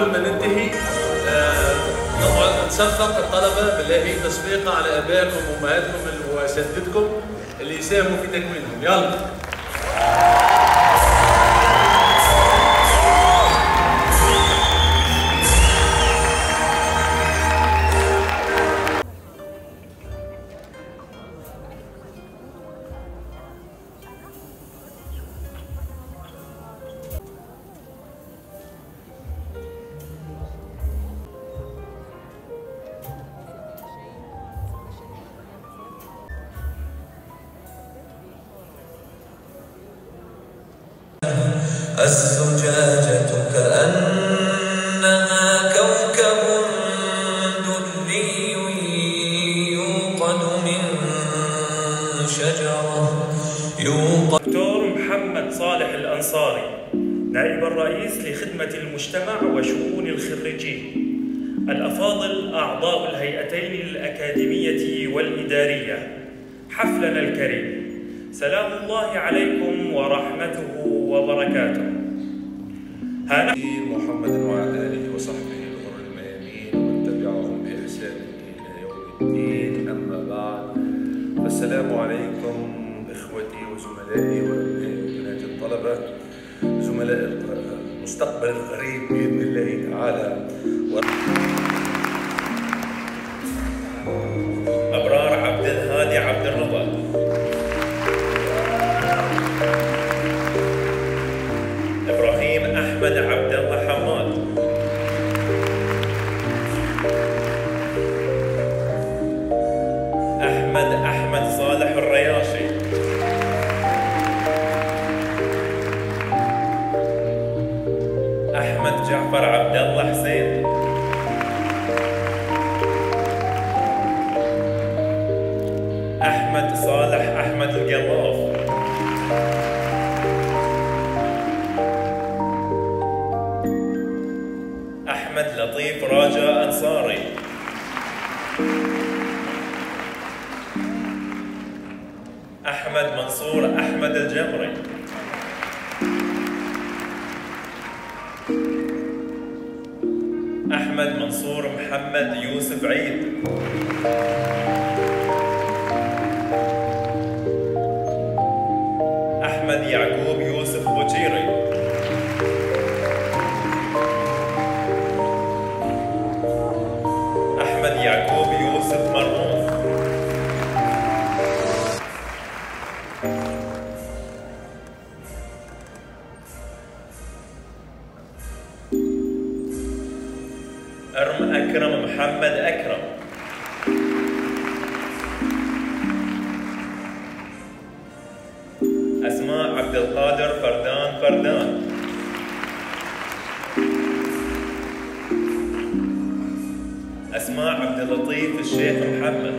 قبل ما ننتهي آه، نصفق الطلبة بالله تصفيقة على آبائكم وأمهاتكم وأساتذتكم اللي يساهموا في تكوينهم. يلا. دكتور محمد صالح الأنصاري نائب الرئيس لخدمة المجتمع وشؤون الخريجين. الأفاضل أعضاء الهيئتين الأكاديمية والإدارية. حفلنا الكريم. سلام الله عليكم ورحمته وبركاته. نحن محمد وعلى آله وصحبه الغر الميامين ومن تبعهم بإحسان إلى يوم الدين. أما بعد فالسلام عليكم إخوتي وزملائي وبنات الطلبة. زملاء المستقبل القريب بإذن الله تعالى. أبرار جعفر عبد الله حسين. أحمد صالح أحمد القلاف أحمد لطيف راجا أنصاري. أحمد منصور أحمد الجمري أحمد منصور محمد يوسف عيد. أحمد يعقوب يوسف بوشيري أحمد يعقوب يوسف مرموز. محمد أكرم. أسماء عبد القادر فردان فردان. أسماء عبد اللطيف الشيخ محمد.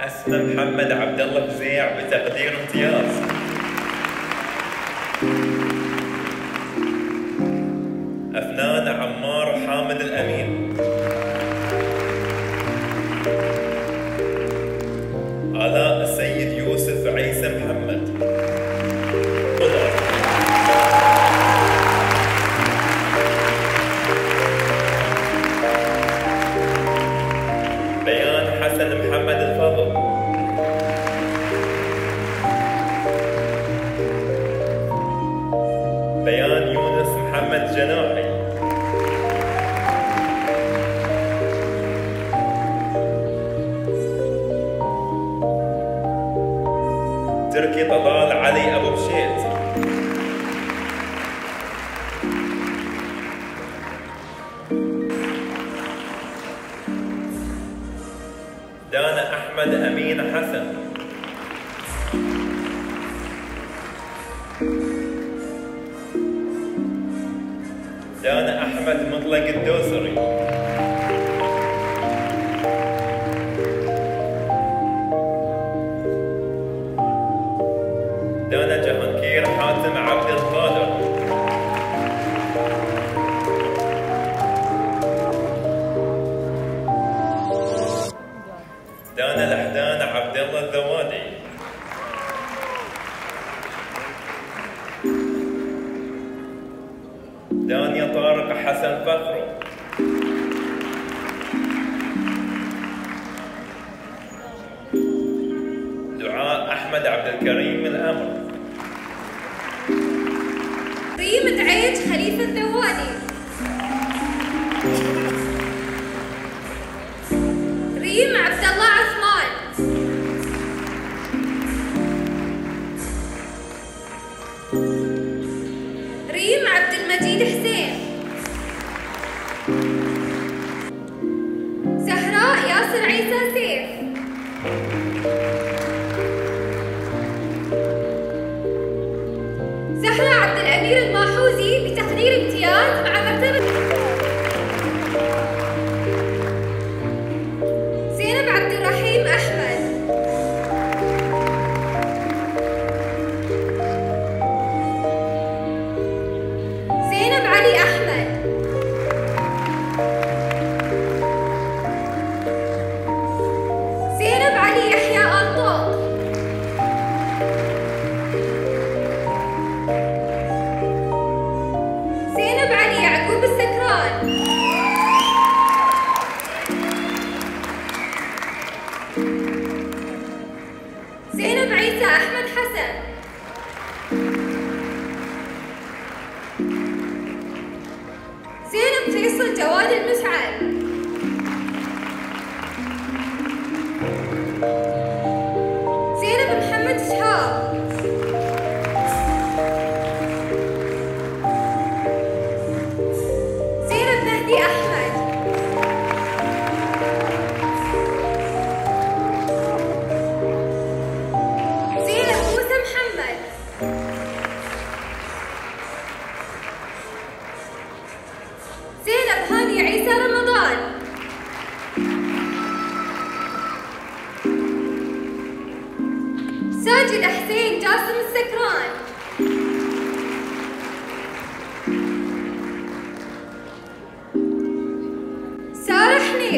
أسماء محمد عبد الله فزيع بتقدير امتياز بيان يونس محمد جناحي. تركي طلال علي أبو بشيت دانا أحمد أمين حسن. احمد مطلق الدوسري. خليفة الذواني ريم عبد الله عثمان. ريم عبد المجيد حسين. زهراء ياسر عيسى سيف. زهراء عبد الأمير الماحوز تقدير امتياز مع زينب فيصل جواد المسعد.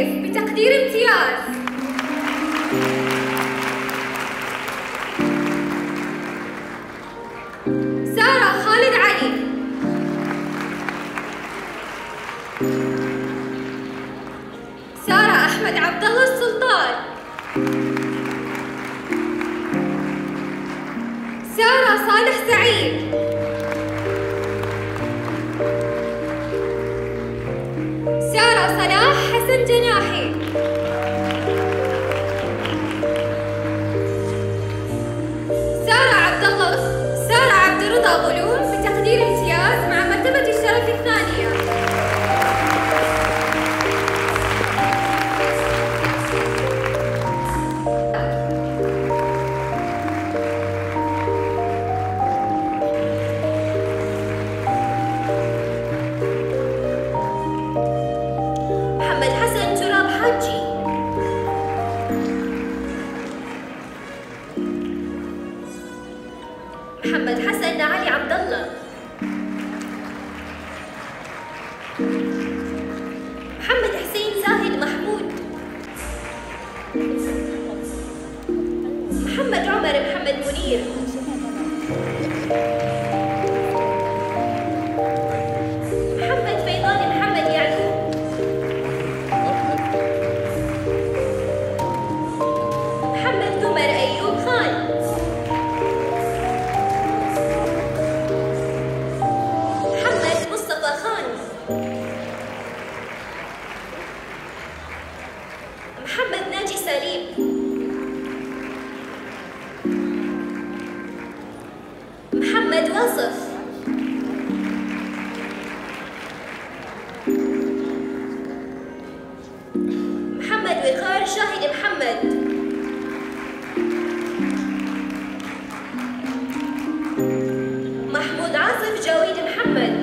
الشريف بتقدير امتياز. Ustaz of Joey Muhammad.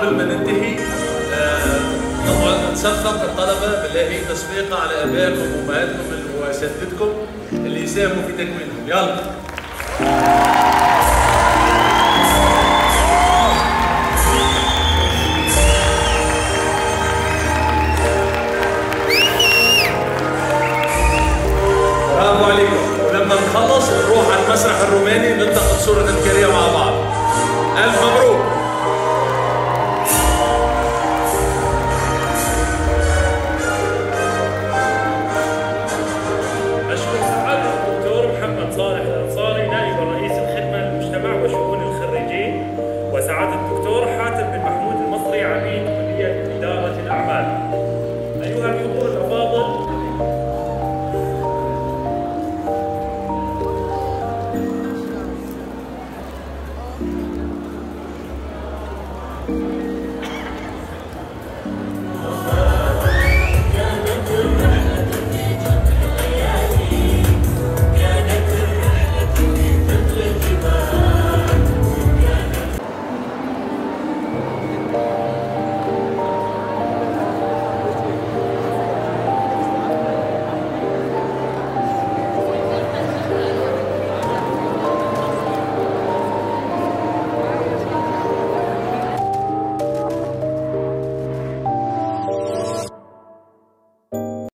قبل ما ننتهي آه، نقعد نصفق الطلبة بالله تصفيقة على آبائكم وأمهاتكم وأساتذتكم اللي يساهموا في تكوينهم. يلا.